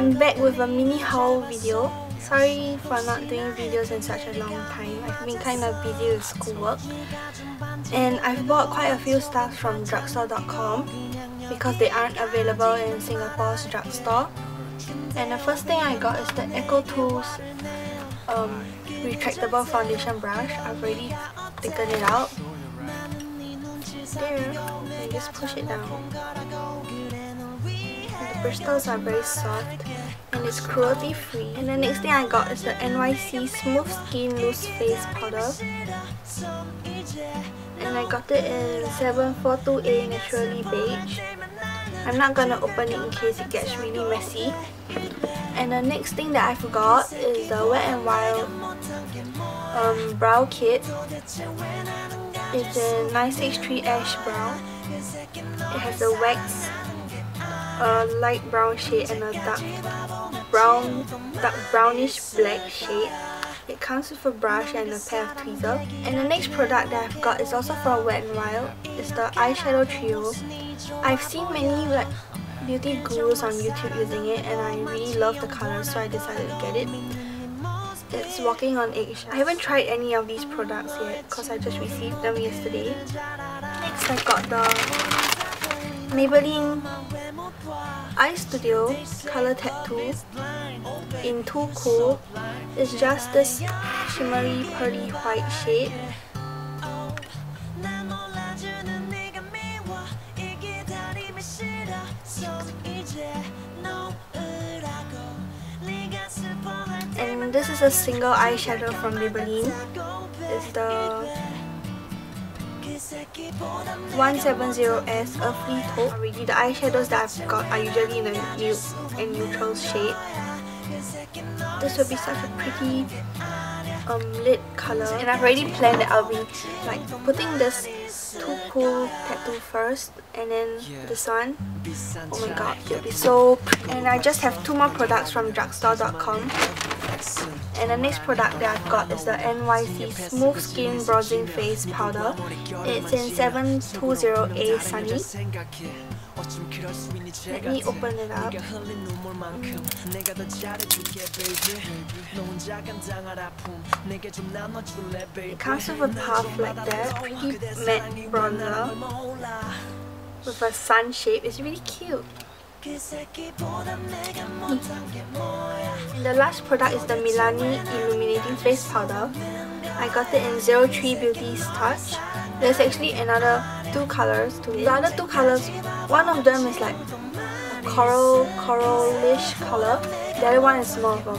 I'm back with a mini haul video. Sorry for not doing videos in such a long time. I've been kind of busy with schoolwork. And I've bought quite a few stuff from drugstore.com because they aren't available in Singapore's drugstore. And the first thing I got is the EcoTools um, retractable foundation brush. I've already taken it out. There, and just push it down. Bristles are very soft and it's cruelty free. And the next thing I got is the NYC Smooth Skin Loose Face Powder. And I got it in 742A Naturally Beige. I'm not gonna open it in case it gets really messy. And the next thing that I forgot is the Wet n Wild um, Brow Kit. It's a 963 Ash Brown. It has a wax, a light brown shade and a dark brown, dark brownish black shade. It comes with a brush and a pair of tweezers. And the next product that I've got is also from Wet n Wild. It's the eyeshadow trio. I've seen many like beauty gurus on YouTube using it and I really love the color so I decided to get it. It's Walking on Eggs. I haven't tried any of these products yet because I just received them yesterday. Next I got the Maybelline Eye Studio Color Tattoo in Too Cool. It's just this shimmery pearly white shade. And this is a single eyeshadow from Maybelline. It's the 170S Earthly Taupe. Already the eyeshadows that I've got are usually in a nude and neutral shade. This will be such a pretty um, lit color and I've already planned that I'll be like putting this Too Cool tattoo first and then this one oh my god it'll be so pretty. and I just have two more products from drugstore.com and the next product that I've got is the NYC Smooth Skin Bronzing Face Powder it's in 720A Sunny let me open it up. It comes with a puff like that, pretty matte bronzer with a sun shape. It's really cute. The last product is the Milani Illuminating Face Powder. I got it in 03 Beauty's Touch. There's actually another two colors to it. The other two colors, one of them is like coral, coralish color. The other one is more of a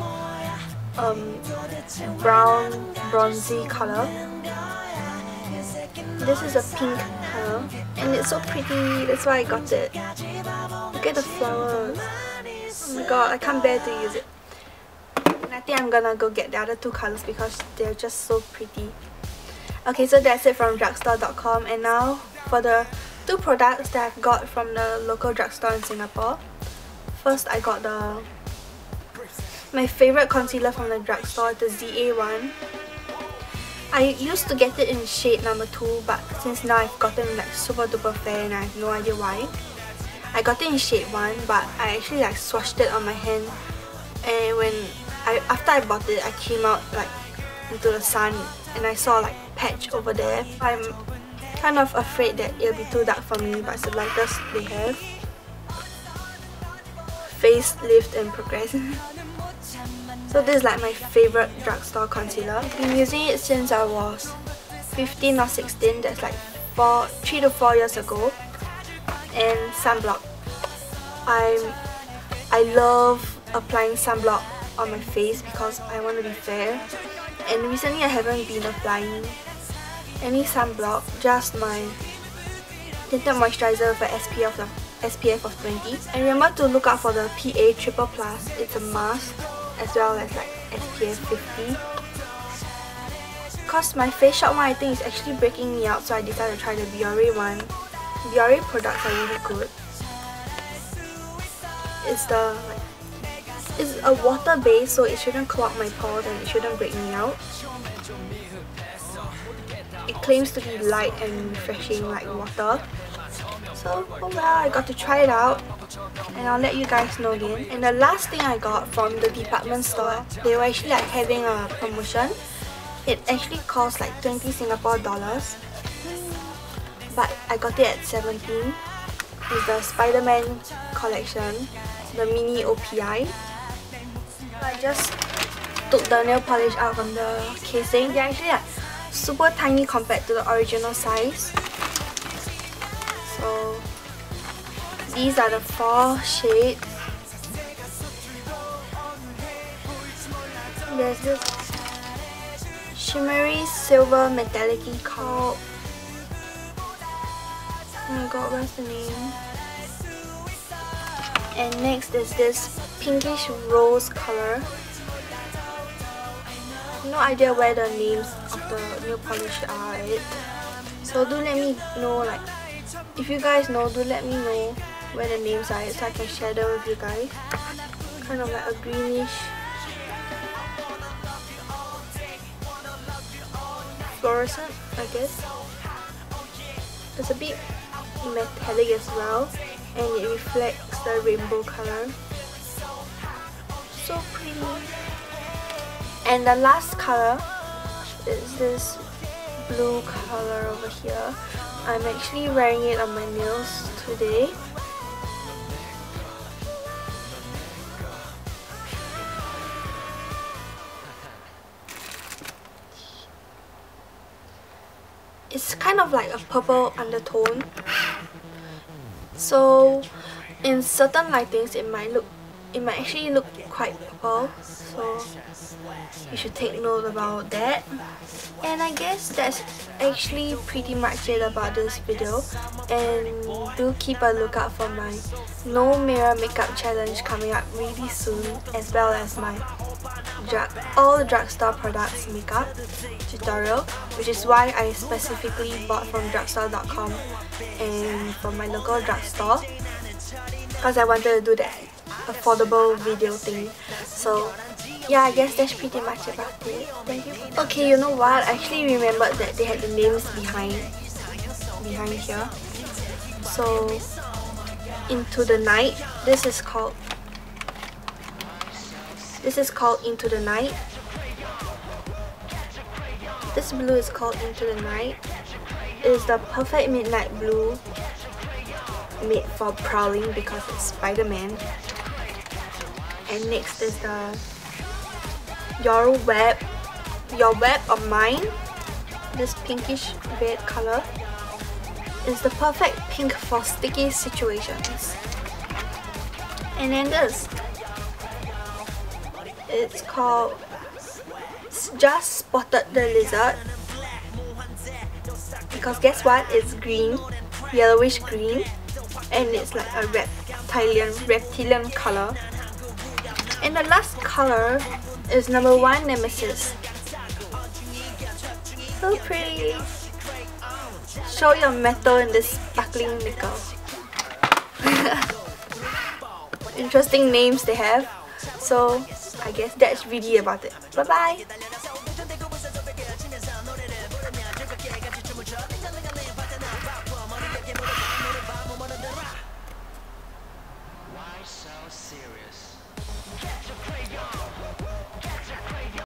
um, brown, bronzy color. This is a pink color and it's so pretty, that's why I got it. Look at the flowers. Oh my god, I can't bear to use it. And I think I'm gonna go get the other two colors because they're just so pretty. Okay, so that's it from drugstore.com and now for the two products that I've got from the local drugstore in Singapore. First, I got the my favorite concealer from the drugstore, the ZA one. I used to get it in shade number 2 but since now I've gotten like super duper fair and I have no idea why. I got it in shade 1 but I actually like swatched it on my hand and when I after I bought it I came out like into the sun and I saw like patch over there. I'm kind of afraid that it'll be too dark for me but it's the lightest they have. Face lift and progress. so this is like my favorite drugstore concealer. I've been using it since I was 15 or 16, that's like four, 3 to 4 years ago. And sunblock. I'm, I love applying sunblock on my face because I want to be fair. And recently I haven't been applying any sunblock, just my tinted moisturizer with an SPF of, SPF of 20. And remember to look out for the PA Triple Plus, it's a mask as well as like SPF 50. Cause my Face Shop one I think is actually breaking me out so I decided to try the Biore one. Biore products are really good. It's the it's a water base so it shouldn't clog my pores and it shouldn't break me out. It claims to be light and refreshing like water. So, oh well, I got to try it out. and I'll let you guys know again. And the last thing I got from the department store, they were actually like having a promotion. It actually cost like 20 Singapore dollars, but I got it at 17. It's the Spider-Man collection, the mini OPI. I just took the nail polish out from the casing. They're actually like super tiny compared to the original size. So these are the four shades. There's this shimmery silver metallic called my god, what's the name? And next is this pinkish rose color. No idea where the names of the nail polish are it. So do let me know like if you guys know do let me know where the names are so I can share them with you guys. Kind of like a greenish fluorescent, I guess. It's a bit metallic as well and it reflects the rainbow color. So pretty. And the last color is this blue color over here. I'm actually wearing it on my nails today. It's kind of like a purple undertone. So in certain lightings it might look it might actually look quite purple. So you should take note about that. And I guess that's actually pretty much it about this video. And do keep a lookout for my no mirror makeup challenge coming up really soon as well as my drug all drugstore products makeup tutorial which is why I specifically bought from drugstore.com and from my local drugstore because I wanted to do that affordable video thing. So yeah I guess that's pretty much about it. Thank you. Okay you know what? I actually remembered that they had the names behind behind here. So into the night this is called this is called into the night this blue is called into the night it is the perfect midnight blue made for prowling because it's Spider-Man. And next is the Your Web, Your Web of Mine. This pinkish red color is the perfect pink for sticky situations. And then this, it's called Just Spotted the Lizard. Because guess what? It's green, yellowish green and it's like a reptilian reptilian color. And the last color is number one nemesis. So pretty. Show your metal in this sparkling nickel. Interesting names they have. So I guess that's really about it. Bye bye